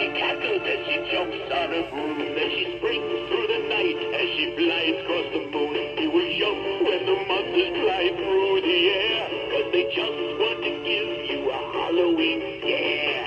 she cackles as she jumps on her broom, as she springs through the night, as she flies across the moon. He was young when the monsters fly through the air, cause they just want to give you a Halloween scare.